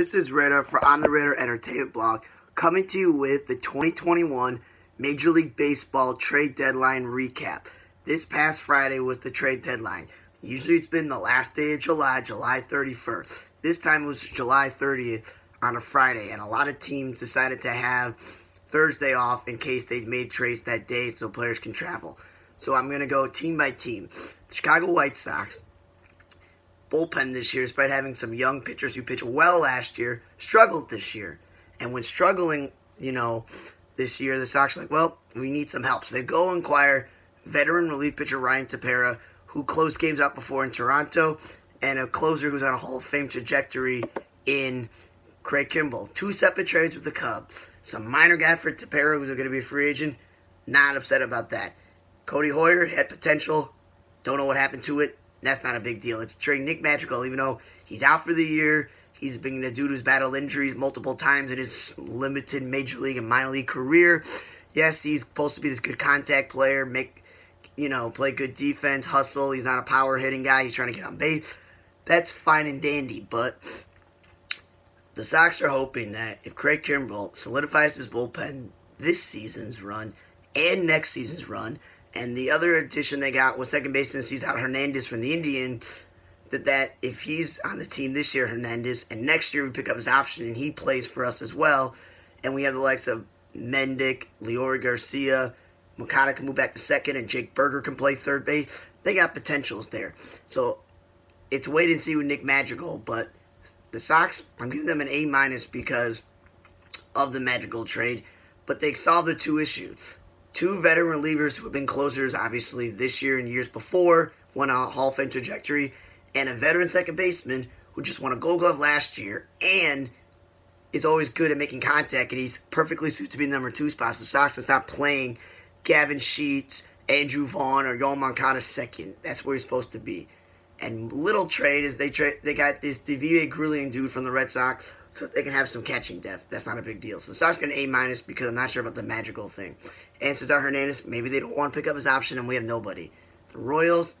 This is Ritter for On the Radar Entertainment Blog, coming to you with the 2021 Major League Baseball trade deadline recap. This past Friday was the trade deadline. Usually it's been the last day of July, July 31st. This time it was July 30th on a Friday, and a lot of teams decided to have Thursday off in case they made trades that day so players can travel. So I'm going to go team by team. The Chicago White Sox bullpen this year, despite having some young pitchers who pitched well last year, struggled this year. And when struggling, you know, this year, the Sox are like, well, we need some help. So they go inquire veteran relief pitcher Ryan Tepera, who closed games out before in Toronto, and a closer who's on a Hall of Fame trajectory in Craig Kimbrel. Two separate trades with the Cubs. Some minor guy for Tepera, who's going to be a free agent. Not upset about that. Codi Heuer had potential. Don't know what happened to it. That's not a big deal. It's trading Nick Madrigal, even though he's out for the year. He's been a dude who's battled injuries multiple times in his limited major league and minor league career. Yes, he's supposed to be this good contact player, make you know, play good defense, hustle. He's not a power hitting guy. He's trying to get on base. That's fine and dandy, but the Sox are hoping that if Craig Kimbrel solidifies his bullpen this season's run and next season's run, and the other addition they got was second baseman out. Hernandez from the Indians. That that if he's on the team this year, Hernandez, and next year we pick up his option and he plays for us as well, and we have the likes of Mendick, Leury Garcia, Moncada can move back to second, and Jake Burger can play third base. They got potentials there. So it's wait and see with Nick Madrigal, but the Sox, I'm giving them an A minus because of the Madrigal trade, but they solved the two issues two veteran relievers who have been closers, obviously, this year and years before, went on a Hall of Fame trajectory, and a veteran second baseman who just won a Gold Glove last year and is always good at making contact, and he's perfectly suited to be the number two spot. So Sox is not playing Gavin Sheets, Andrew Vaughn, or Yoan Moncada second. That's where he's supposed to be. And little trade is they they got this Deivi Garland dude from the Red Sox so they can have some catching depth. That's not a big deal. So the Sox get an A minus because I'm not sure about the magical thing. And Cesar Hernandez, maybe they don't want to pick up his option and we have nobody. The Royals,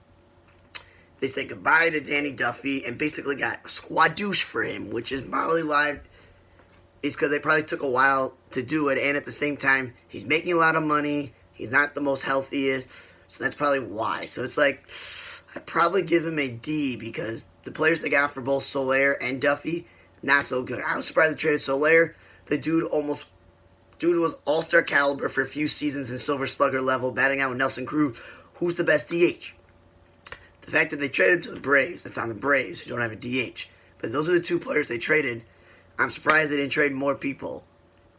they say goodbye to Danny Duffy and basically got squad douche for him, which is probably why it's because they probably took a while to do it. And at the same time, he's making a lot of money. He's not the most healthiest. So that's probably why. So it's like, I'd probably give him a D because the players they got for both Soler and Duffy, not so good. I was surprised they traded Soler. The dude almost dude was all-star caliber for a few seasons in Silver Slugger level, batting out with Nelson Cruz, who's the best DH. The fact that they traded him to the Braves, that's on the Braves, who don't have a DH. But those are the two players they traded. I'm surprised they didn't trade more people.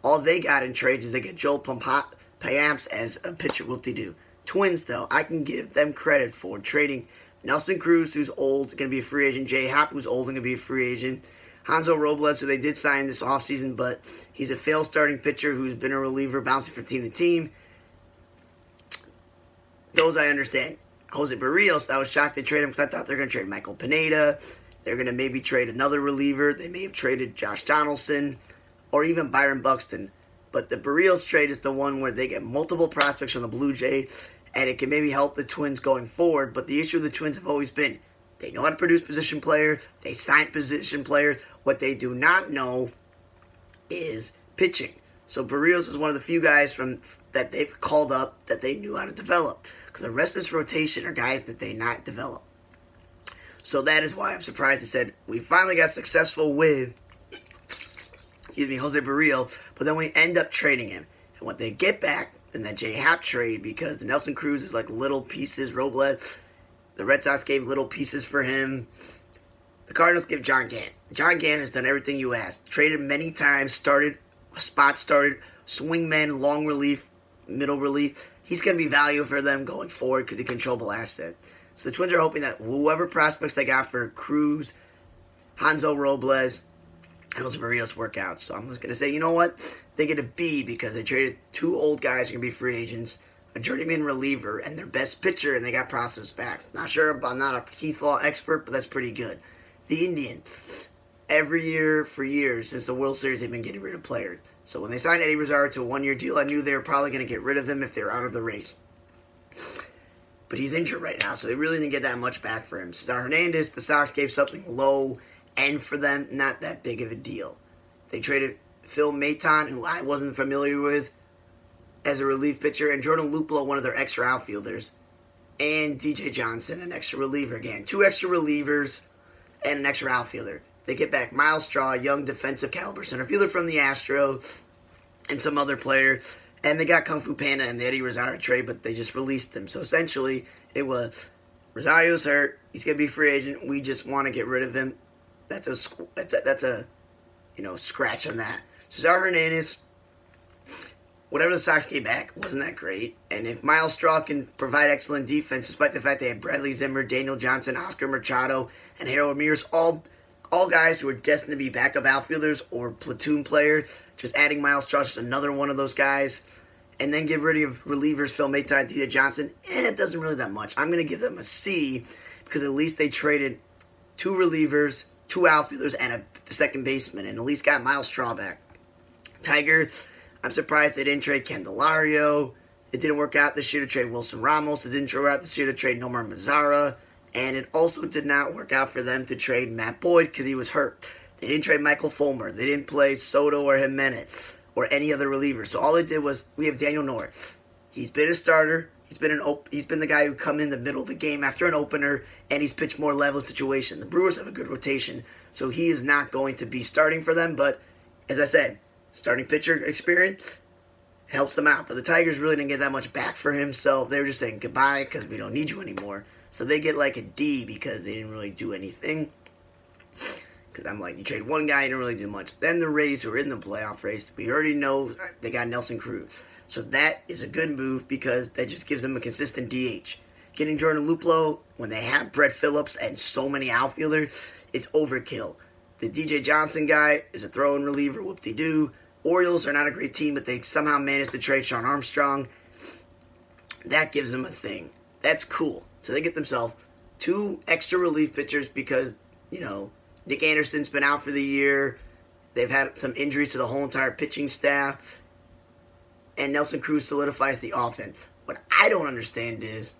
All they got in trades is they get Joel Payamps as a pitcher, whoop-de-doo. Twins, though, I can give them credit for trading Nelson Cruz, who's old, going to be a free agent. Jay Happ, who's old and going to be a free agent. Hansel Robles, who they did sign this offseason, but he's a failed starting pitcher who's been a reliever, bouncing from team to team. Those I understand. Jose Berrios, I was shocked they traded him because I thought they were going to trade Michael Pineda. They're going to maybe trade another reliever. They may have traded Josh Donaldson or even Byron Buxton. But the Berrios trade is the one where they get multiple prospects from the Blue Jays, and it can maybe help the Twins going forward. But the issue of the Twins have always been they know how to produce position players. They sign position players. What they do not know is pitching. So Berrios is one of the few guys from that they've called up that they knew how to develop. Because the rest of this rotation are guys that they not develop. So that is why I'm surprised they said we finally got successful with excuse me, Jose Berrios, but then we end up trading him. And what they get back in that J Happ trade, because the Nelson Cruz is like little pieces, Robles, the Red Sox gave little pieces for him. The Cardinals give John Gant. John Gant has done everything you asked. Traded many times, started, spot started, swingman, long relief, middle relief. He's going to be value for them going forward because he's a controllable asset. So the Twins are hoping that whoever prospects they got for Cruz, Hansel Robles, and Jose Berrios work out. So I'm just going to say, you know what? They get a B because they traded two old guys who are going to be free agents, a journeyman reliever, and their best pitcher, and they got process back. Not sure, I'm not a Keith Law expert, but that's pretty good the Indians. Every year for years since the World Series, they've been getting rid of players. So when they signed Eddie Rosario to a one-year deal, I knew they were probably going to get rid of him if they were out of the race. But he's injured right now, so they really didn't get that much back for him. Cesar Hernandez, the Sox gave something low and for them, not that big of a deal. They traded Phil Maton, who I wasn't familiar with, as a relief pitcher, and Jordan Luplow, one of their extra outfielders, and DJ Johnson, an extra reliever again. Two extra relievers and an extra outfielder. They get back Myles Straw, young defensive caliber center fielder from the Astros, and some other player. And they got Kung Fu Panda and the Eddie Rosario trade, but they just released him. So essentially, it was Rosario's hurt. He's gonna be free agent. We just want to get rid of him. That's a that's a you know scratch on that. Cesar Hernandez, whatever the Sox came back, wasn't that great. And if Myles Straw can provide excellent defense, despite the fact they had Bradley Zimmer, Daniel Johnson, Oscar Mercado, and Harold Ramirez, all all guys who are destined to be backup outfielders or platoon players, just adding Myles Straw, another one of those guys. And then get rid of relievers Phil Maton, DJ Johnson. Eh, it doesn't really that much. I'm going to give them a C because at least they traded two relievers, two outfielders, and a second baseman, and at least got Myles Straw back. Tiger, I'm surprised they didn't trade Candelario. It didn't work out this year to trade Wilson Ramos. It didn't work out this year to trade Nomar Mazara. And it also did not work out for them to trade Matt Boyd because he was hurt. They didn't trade Michael Fulmer. They didn't play Soto or Jimenez or any other reliever. So all they did was we have Daniel Norris. He's been a starter. He's been an op- he's been the guy who come in the middle of the game after an opener and he's pitched more level situation. The Brewers have a good rotation, so he is not going to be starting for them. But as I said, starting pitcher experience helps them out. But the Tigers really didn't get that much back for him, so they were just saying goodbye because we don't need you anymore. So they get like a D because they didn't really do anything. Because I'm like, you trade one guy, you don't really do much. Then the Rays, who are in the playoff race, we already know they got Nelson Cruz. So that is a good move because that just gives them a consistent DH. Getting Jordan Luplow when they have Brett Phillips and so many outfielders is overkill. The DJ Johnson guy is a throwing reliever, whoop-de-doo. Orioles are not a great team, but they somehow managed to trade Shawn Armstrong. That gives them a thing. That's cool. So they get themselves two extra relief pitchers because, you know, Nick Anderson's been out for the year. They've had some injuries to the whole entire pitching staff. And Nelson Cruz solidifies the offense. What I don't understand is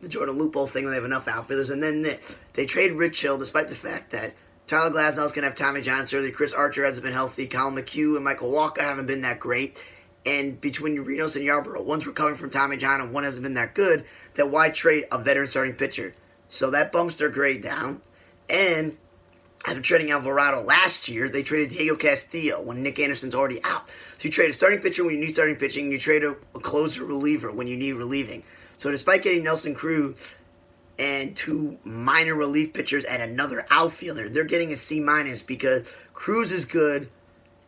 the Jordan Luplow thing when they have enough outfielders. And then this. They trade Rich Hill despite the fact that Tyler Glasnow's going to have Tommy John surgery. Chris Archer hasn't been healthy. Collin McHugh and Michael Wacha haven't been that great. And between Urinos and Yarbrough, one's recovering from Tommy John and one hasn't been that good. That why trade a veteran starting pitcher? So that bumps their grade down. And after trading Alvarado last year, they traded Diego Castillo when Nick Anderson's already out. So you trade a starting pitcher when you need starting pitching, and you trade a, closer reliever when you need relieving. So despite getting Nelson Cruz and two minor relief pitchers and another outfielder, they're getting a C minus because Cruz is good.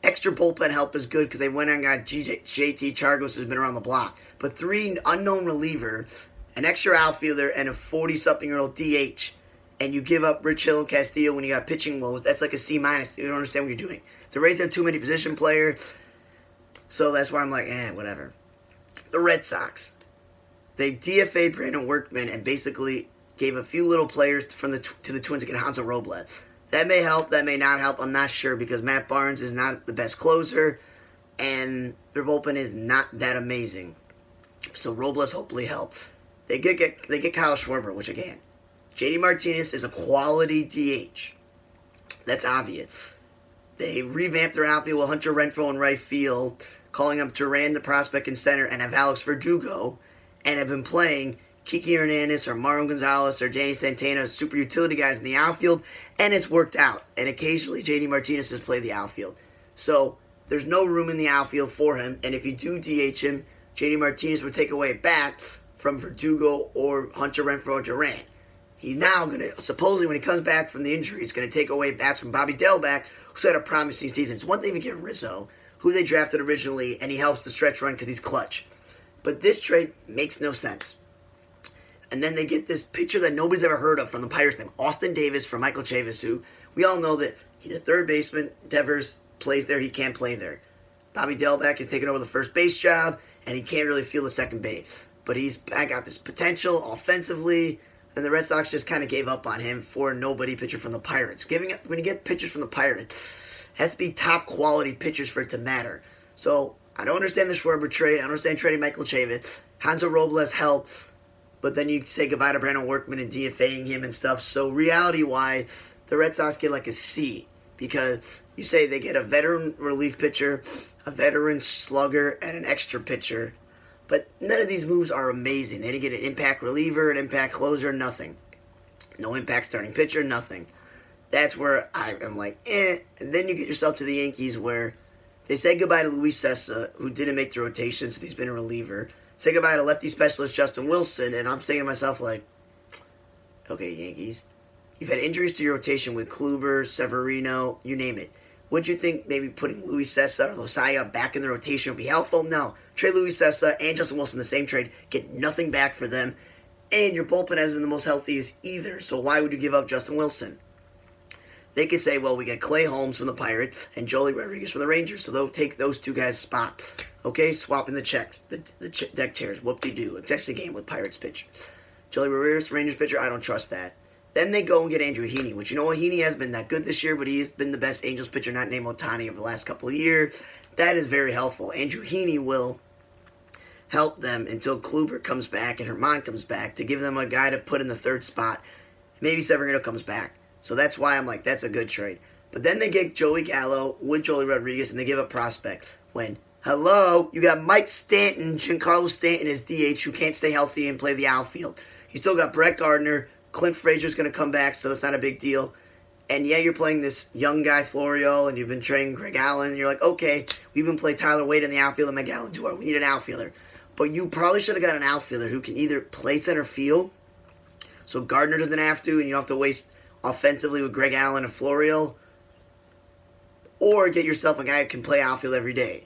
Extra bullpen help is good because they went and got JT Chargois has been around the block. But three unknown relievers, an extra outfielder, and a 40 something year old DH and you give up Rich Hill and Castillo when you got pitching woes, that's like a C minus. You don't understand what you're doing. The Rays have too many position players, so that's why I'm like, eh, whatever. The Red Sox, they DFA Brandon Workman and basically gave a few little players from the to the Twins to get Hansel Robles. That may help, that may not help. I'm not sure because Matt Barnes is not the best closer, and their bullpen is not that amazing. So Robles hopefully helps. They get, get they get Kyle Schwarber, which again JD Martinez is a quality DH. That's obvious. They revamped their outfield with Hunter Renfroe in right field, calling up Duran the prospect in center, and have Alex Verdugo, and have been playing Kiki Hernandez or Marwin Gonzalez or Danny Santana super utility guys in the outfield, and it's worked out. And occasionally JD Martinez has played the outfield. So there's no room in the outfield for him, and if you do DH him, JD Martinez would take away bats from Verdugo or Hunter Renfroe or Duran. He's now going to, supposedly when he comes back from the injury, he's going to take away bats from Bobby Dalbec, who's had a promising season. It's one thing to get Rizzo, who they drafted originally, and he helps the stretch run because he's clutch. But this trade makes no sense. And then they get this pitcher that nobody's ever heard of from the Pirates named Austin Davis from Michael Chavis, who we all know that he's a third baseman. Devers plays there, he can't play there. Bobby Dalbec is taking over the first base job, and he can't really feel the second base. But he's got this potential offensively and the Red Sox just kind of gave up on him for nobody pitcher from the Pirates. Giving up when you get pitchers from the Pirates, has to be top quality pitchers for it to matter. So I don't understand the Schwarber trade. I don't understand trading Michael Chavis. Hansel Robles helps, but then you say goodbye to Brandon Workman and DFAing him and stuff. So reality wise, the Red Sox get like a C because you say they get a veteran relief pitcher, a veteran slugger, and an extra pitcher. But none of these moves are amazing. They didn't get an impact reliever, an impact closer, nothing. No impact starting pitcher, nothing. That's where I am like, eh. And then you get yourself to the Yankees where they say goodbye to Luis Cessa, who didn't make the rotation, so he's been a reliever. Say goodbye to lefty specialist Justin Wilson, and I'm thinking to myself, like, okay, Yankees, you've had injuries to your rotation with Kluber, Severino, you name it. Would you think maybe putting Luis Cessa or Losaya back in the rotation would be helpful? No. Trade Luis Cessa and Justin Wilson the same trade, get nothing back for them, and your bullpen hasn't been the most healthiest either, so why would you give up Justin Wilson? They could say, well, we got Clay Holmes from the Pirates and Joely Rodriguez from the Rangers, so they'll take those two guys' spots. Okay, swapping the checks, the, the ch- deck chairs. Whoop de doo. It's actually a game with Pirates pitcher. Joely Rodriguez, Rangers pitcher, I don't trust that. Then they go and get Andrew Heaney, which you know Heaney has been that good this year, but he's been the best Angels pitcher, not named Ohtani, over the last couple of years. That is very helpful. Andrew Heaney will help them until Kluber comes back and Germán comes back to give them a guy to put in the third spot. Maybe Severino comes back. So that's why I'm like, that's a good trade. But then they get Joey Gallo with Joely Rodriguez and they give up prospects. When, hello, you got Mike Stanton, Giancarlo Stanton is DH who can't stay healthy and play the outfield. You still got Brett Gardner. Clint Frazier's going to come back, so it's not a big deal. And yeah, you're playing this young guy, Florial, and you've been training Greg Allen. You're like, okay, we even play Tyler Wade in the outfield and Miguel Andujar. We need an outfielder. But you probably should have got an outfielder who can either play center field, so Gardner doesn't have to, and you don't have to waste offensively with Greg Allen and Florial, or get yourself a guy who can play outfield every day.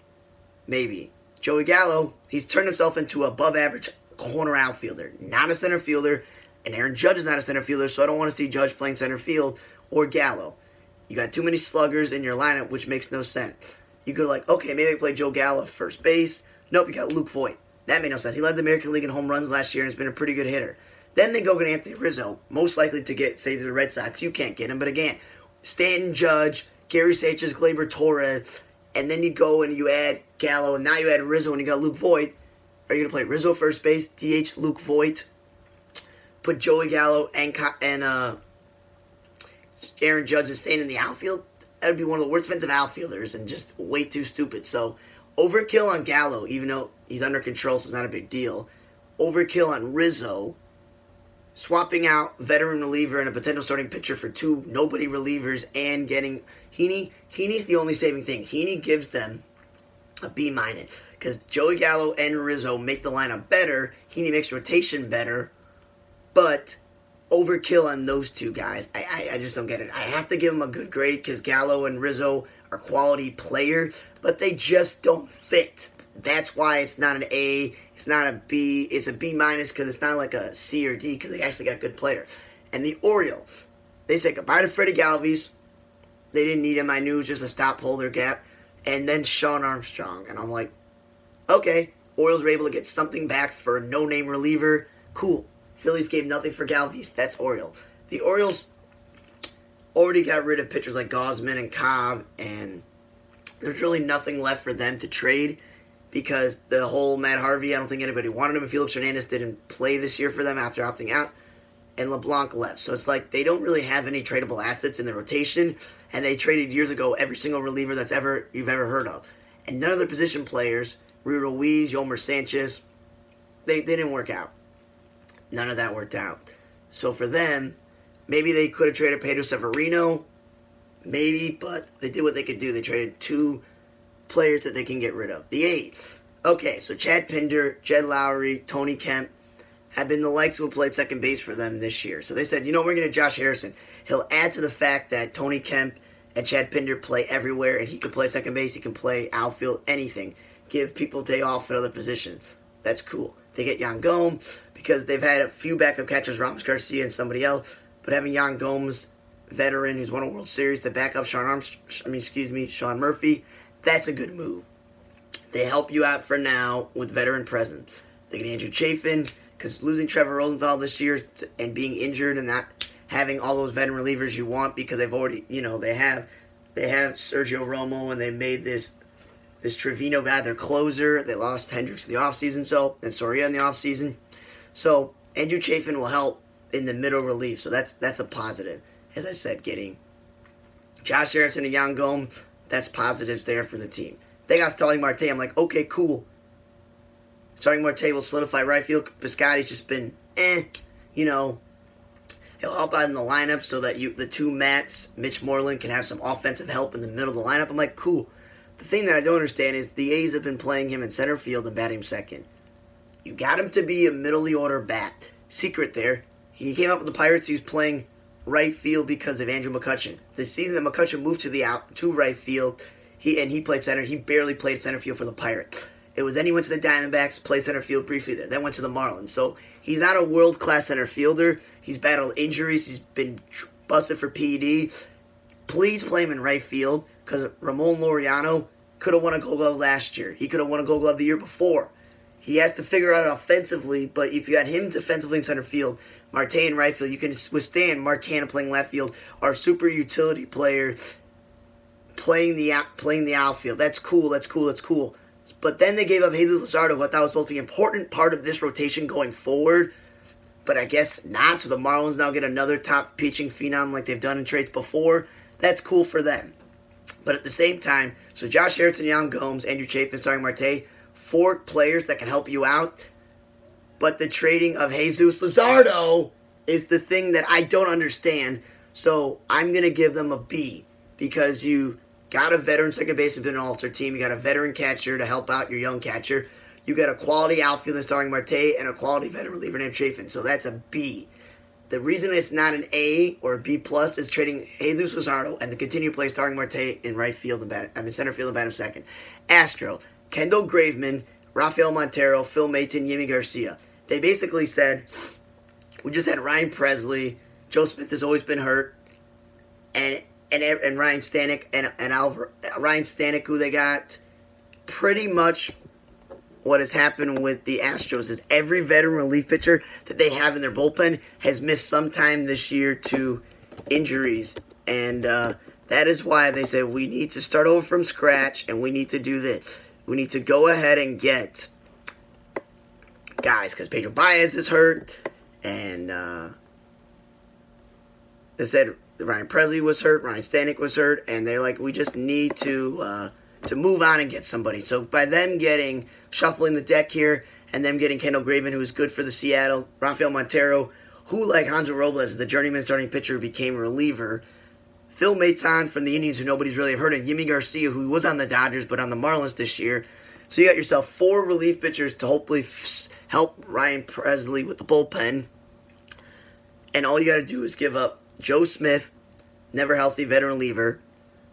Maybe. Joey Gallo, he's turned himself into above average corner outfielder, not a center fielder, and Aaron Judge is not a center fielder, so I don't want to see Judge playing center field or Gallo. You got too many sluggers in your lineup, which makes no sense. You go like, okay, maybe I play Joe Gallo first base. Nope, you got Luke Voit. That made no sense. He led the American League in home runs last year and has been a pretty good hitter. Then they go get Anthony Rizzo, most likely to get, say, to the Red Sox. You can't get him, but again, Stanton, Judge, Gary Sanchez, Gleyber Torres, and then you go and you add Gallo, and now you add Rizzo, and you got Luke Voit. Are you going to play Rizzo first base, DH Luke Voit? Put Joey Gallo and and uh, Aaron Judge and staying in the outfield? That would be one of the worst defensive outfielders and just way too stupid. So, overkill on Gallo, even though he's under control, so it's not a big deal. Overkill on Rizzo swapping out veteran reliever and a potential starting pitcher for two nobody relievers and getting Heaney. Heaney's the only saving thing. Heaney gives them a B minus because Joey Gallo and Rizzo make the lineup better. Heaney makes rotation better, but overkill on those two guys. I, I, I just don't get it. I have to give them a good grade because Gallo and Rizzo are quality players, but they just don't fit. That's why it's not an A it's not a B. It's a B minus because it's not like a C or D because they actually got good players. And the Orioles, they said goodbye to Freddie Galvis. They didn't need him. I knew it was just a stop holder gap. And then Shawn Armstrong. And I'm like, okay. Orioles were able to get something back for a no-name reliever. Cool. Phillies gave nothing for Galvis. That's Orioles. The Orioles already got rid of pitchers like Gausman and Cobb, and there's really nothing left for them to trade because the whole Matt Harvey, I don't think anybody wanted him. Felix Hernandez didn't play this year for them after opting out. And LeBlanc left. So it's like they don't really have any tradable assets in the rotation. And they traded years ago every single reliever that's ever you've ever heard of. And none of their position players, Rio Ruiz, Yolmer Sanchez, they, they didn't work out. None of that worked out. So for them, maybe they could have traded Pedro Severino. Maybe, but they did what they could do. They traded two players that they can get rid of. The A's. Okay, so Chad Pinder, Jed Lowrie, Tony Kemp have been the likes who played second base for them this year. So they said, you know, we're going to Josh Harrison. He'll add to the fact that Tony Kemp and Chad Pinder play everywhere, and he can play second base, he can play outfield, anything. Give people day off at other positions. That's cool. They get Yan Gomes because they've had a few backup catchers, Ramos Garcia and somebody else, but having Yan Gomes, veteran who's won a World Series, to back up Sean Arms, I mean, excuse me, Sean Murphy, that's a good move. They help you out for now with veteran presence. They get Andrew Chafin, because losing Trevor Rosenthal this year and being injured and not having all those veteran relievers you want because they've already, you know, they have they have Sergio Romo and they made this this Trivino guy their closer. They lost Hendriks in the offseason, so and Soria in the offseason. So Andrew Chafin will help in the middle relief, so that's that's a positive. as I said, getting Josh Harrison and Yan Gomes, that's positives there for the team. They got Starling Marte. I'm like, okay, cool. Starling Marte will solidify right field. Piscotty's just been eh, you know. He'll help out in the lineup so that you the two Mats, Mitch Moreland, can have some offensive help in the middle of the lineup. I'm like, cool. The thing that I don't understand is the A's have been playing him in center field and batting him second. You got him to be a middle the order bat. Secret there. He came up with the Pirates. He was playing right field because of Andrew McCutchen. The season that McCutchen moved to the out to right field, he and he played center. He barely played center field for the Pirates. It was then he went to the Diamondbacks, played center field briefly there. Then went to the Marlins. So he's not a world class center fielder. He's battled injuries. He's been busted for PED. Please play him in right field because Ramon Laureano could have won a Gold Glove last year. He could have won a Gold Glove the year before. He has to figure out offensively, but if you had him defensively in center field, Marte in right field, you can withstand Mark Canha playing left field, our super utility player playing the playing the outfield. That's cool. That's cool. That's cool. But then they gave up Jesus Luzardo, who I thought was supposed to be an important part of this rotation going forward. But I guess not. So the Marlins now get another top pitching phenom like they've done in trades before. That's cool for them. But at the same time, so Josh Harrison, Yan Gomes, Andrew Chafin, Starling Marte, four players that can help you out. But the trading of Jesus Luzardo is the thing that I don't understand. So I'm going to give them a B because you got a veteran second baseman an alter team. You got a veteran catcher to help out your young catcher. You got a quality outfielder Starling Marte and a quality veteran reliever named Chafin. So that's a B. The reason it's not an A or a B plus is trading Jesus Luzardo and the continued play Starling Marte in right field and bat, I mean center field and bat him second. Astro, Kendall Graveman, Rafael Montero, Phil Maton, Yimi Garcia. They basically said we just had Ryan Pressly, Joe Smith has always been hurt, and and and Ryan Stanek and and Alvar, Ryan Stanek who they got pretty much what has happened with the Astros is every veteran relief pitcher that they have in their bullpen has missed some time this year to injuries. And uh, that is why they said we need to start over from scratch and we need to do this. We need to go ahead and get guys because Pedro Baez is hurt. And uh, they said Ryan Pressly was hurt, Ryan Stanek was hurt. And they're like, we just need to. Uh, to move on and get somebody. So by them getting shuffling the deck here and them getting Kendall Graveman, who is good for the Seattle, Rafael Montero, who like Hansel Robles, the journeyman starting pitcher, became a reliever. Phil Maton from the Indians, who nobody's really heard of, Yimi Garcia, who was on the Dodgers but on the Marlins this year. So you got yourself four relief pitchers to hopefully help Ryan Pressly with the bullpen. And all you got to do is give up Joe Smith, never healthy veteran reliever,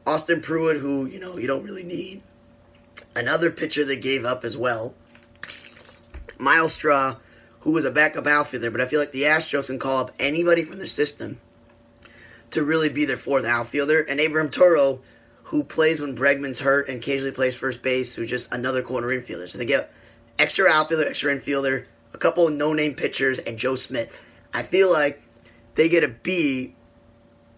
Austin Pruitt, who, you know, you don't really need. Another pitcher that gave up as well. Myles Straw, who was a backup outfielder, but I feel like the Astros can call up anybody from their system to really be their fourth outfielder. And Abraham Toro, who plays when Bregman's hurt and occasionally plays first base, who's just another corner infielder. So they get extra outfielder, extra infielder, a couple of no-name pitchers, and Joe Smith. I feel like they get a B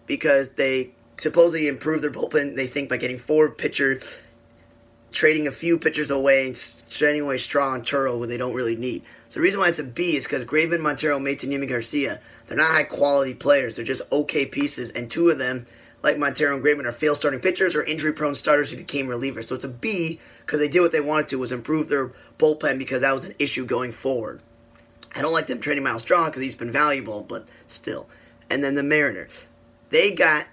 because they supposedly improve their bullpen. They think by getting four pitchers, trading a few pitchers away, and trading away Straw and Toro, when they don't really need. So the reason why it's a B is because Graveman, Montero, Maton, Yimi Garcia, they're not high quality players. They're just okay pieces, and two of them, like Montero and Graveman, are failed starting pitchers or injury prone starters who became relievers. So it's a B because they did what they wanted to was improve their bullpen because that was an issue going forward. I don't like them trading Myles Straw because he's been valuable, but still. And then the Mariners. They got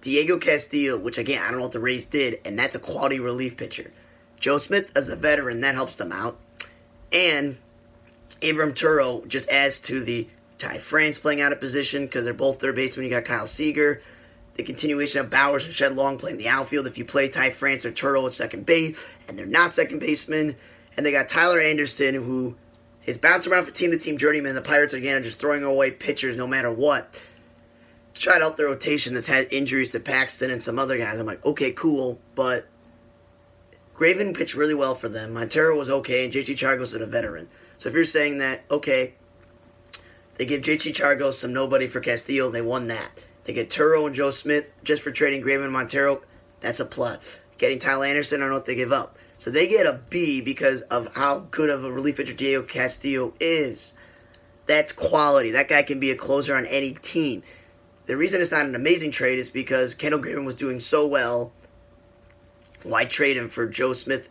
Diego Castillo, which again, I don't know what the Rays did, and that's a quality relief pitcher. Joe Smith, as a veteran, that helps them out. And Abram Toro just adds to the Ty France playing out of position because they're both third basemen. You got Kyle Seager. The continuation of Bowers and Shed Long playing the outfield. If you play Ty France or Toro at second base, and they're not second basemen. And they got Tyler Anderson, who is bouncing around for team to team journeyman. The Pirates again are just throwing away pitchers no matter what to help the rotation that's had injuries to Paxton and some other guys. I'm like, okay, cool, but Graveman pitched really well for them. Montero was okay, and JT Chargois is a veteran. So if you're saying that, okay, they give JT Chargois some nobody for Castillo, they won that. They get Toro and Joe Smith just for trading Graveman and Montero, that's a plus. Getting Tyler Anderson, I don't know what they give up. So they get a B because of how good of a relief pitcher Diego Castillo is. That's quality. That guy can be a closer on any team. The reason it's not an amazing trade is because Kendall Graveman was doing so well. Why trade him for Joe Smith,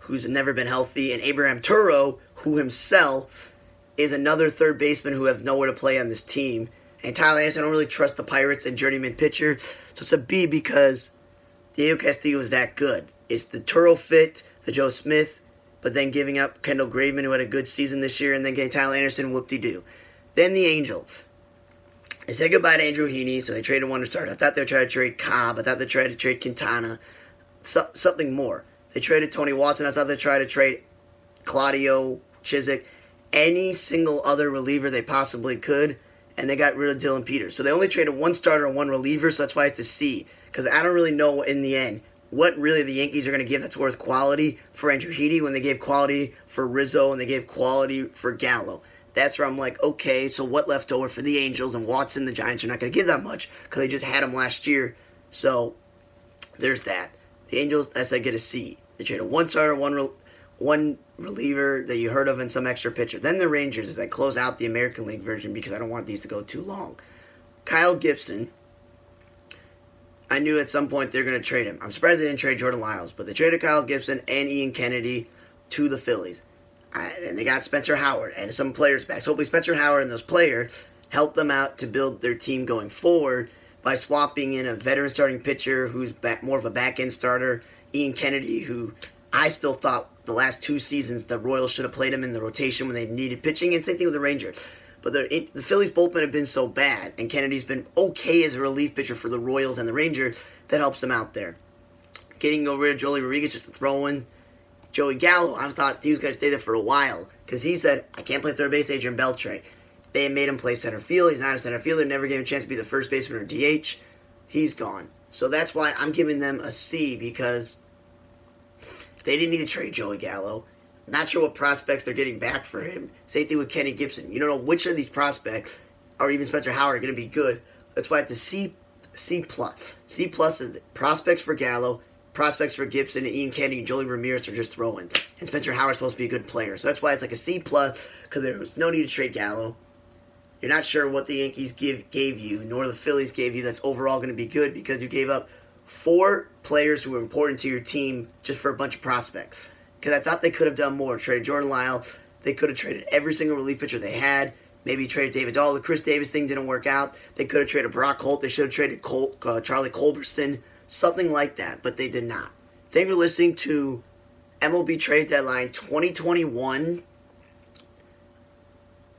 who's never been healthy, and Abraham Toro, who himself is another third baseman who have nowhere to play on this team. And Tyler Anderson, I don't really trust the Pirates and journeyman pitcher. So it's a B because Diego Castillo is that good. It's the Toro fit, the Joe Smith, but then giving up Kendall Graveman, who had a good season this year, and then getting Tyler Anderson, whoop-de-doo. Then the Angels. They said goodbye to Andrew Heaney, so they traded one to start. I thought they try to trade Cobb. I thought they tried to trade Quintana. So, something more. They traded Tony Watson. I thought they tried to trade Claudio Chiswick. Any single other reliever they possibly could, and they got rid of Dylan Peters. So they only traded one starter and one reliever, so that's why it's a C. Because I don't really know in the end what really the Yankees are going to give that's worth quality for Andrew Heaney when they gave quality for Rizzo and they gave quality for Gallo. That's where I'm like, okay, so what left over for the Angels and Watson? The Giants are not going to give that much because they just had him last year. So there's that. The Angels, as I get a C. They traded one starter, one re- one reliever that you heard of, and some extra pitcher. Then the Rangers, as I close out the American League version because I don't want these to go too long. Kyle Gibson I knew at some point they're going to trade him. I'm surprised they didn't trade Jordan Lyles, but they traded Kyle Gibson and Ian Kennedy to the Phillies. And they got Spencer Howard and some players back. So hopefully Spencer Howard and those players help them out to build their team going forward by swapping in a veteran starting pitcher who's back, more of a back end starter, Ian Kennedy, who I still thought the last two seasons the Royals should have played him in the rotation when they needed pitching, and same thing with the Rangers. But the, the Phillies bullpen have been so bad, and Kennedy's been okay as a relief pitcher for the Royals and the Rangers. That helps them out there. Getting rid of Joely Rodriguez just to throw in Joey Gallo. I thought he was going to stay there for a while because he said, I can't play third base, Adrian Beltre. They made him play center field. He's not a center fielder. Never gave him a chance to be the first baseman or DH. He's gone. So that's why I'm giving them a C because they didn't need to trade Joey Gallo. Not sure what prospects they're getting back for him. Same thing with Kenny Gibson. You don't know which of these prospects, or even Spencer Howard, are going to be good. That's why it's a C, C plus. C plus is prospects for Gallo, prospects for Gibson, Ian Kennedy, and Joely Ramirez are just throwing. And Spencer Howard's supposed to be a good player. So that's why it's like a C plus, because there was no need to trade Gallo. You're not sure what the Yankees give gave you, nor the Phillies gave you that's overall going to be good because you gave up four players who were important to your team just for a bunch of prospects because I thought they could have done more. Traded Jordan Lyle. They could have traded every single relief pitcher they had. Maybe traded David Dahl. The Chris Davis thing didn't work out. They could have traded Brock Holt. They should have traded uh, Charlie Culberson. Something like that, but they did not. Thank you for listening to MLB Trade Deadline 2021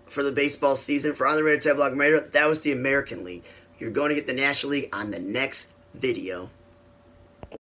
for the baseball season. For On the Radio Tab Blog That was the American League. You're going to get the National League on the next video.